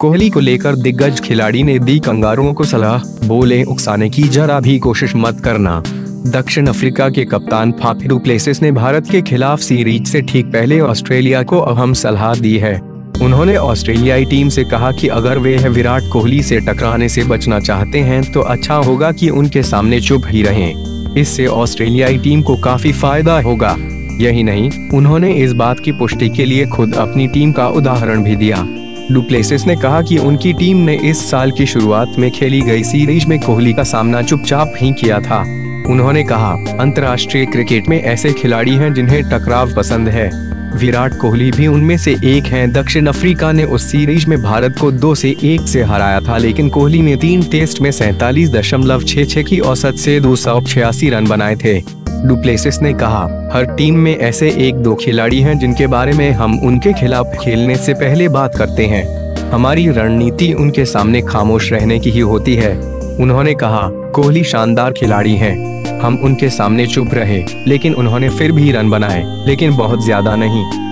कोहली को लेकर दिग्गज खिलाड़ी ने दी कंगारुओं को सलाह, बोले, उकसाने की जरा भी कोशिश मत करना। दक्षिण अफ्रीका के कप्तान फाफिडू प्लेसेस ने भारत के खिलाफ सीरीज़ से ठीक पहले ऑस्ट्रेलिया को अहम सलाह दी है। उन्होंने ऑस्ट्रेलियाई टीम से कहा कि अगर वे विराट कोहली से टकराने से बचना चाहते हैं तो अच्छा होगा कि उनके सामने चुप ही रहें। इससे ऑस्ट्रेलियाई टीम को काफ़ी फ़ायदा होगा। यही नहीं, उन्होंने इस बात की पुष्टि के लिए खुद अपनी टीम का उदाहरण भी दिया। डुप्लेसिस ने कहा कि उनकी टीम ने इस साल की शुरुआत में खेली गई सीरीज़ में कोहली का सामना चुपचाप ही किया था। उन्होंने कहा, अंतर्राष्ट्रीय क्रिकेट में ऐसे खिलाड़ी हैं जिन्हें टकराव पसंद है। विराट कोहली भी उनमें से एक हैं। दक्षिण अफ्रीका ने उस सीरीज़ में भारत को दो से एक से हराया था, लेकिन कोहली ने तीन टेस्ट में सैतालीस दशमलव की औसत से दो सौ छियासी रन बनाए थे। डुप्लेसिस ने कहा, हर टीम में ऐसे एक दो खिलाड़ी हैं जिनके बारे में हम उनके खिलाफ खेलने से पहले बात करते हैं। हमारी रणनीति उनके सामने खामोश रहने की ही होती है। उन्होंने कहा, कोहली शानदार खिलाड़ी है। हम उनके सामने चुप रहे, लेकिन उन्होंने फिर भी रन बनाए, लेकिन बहुत ज़्यादा नहीं।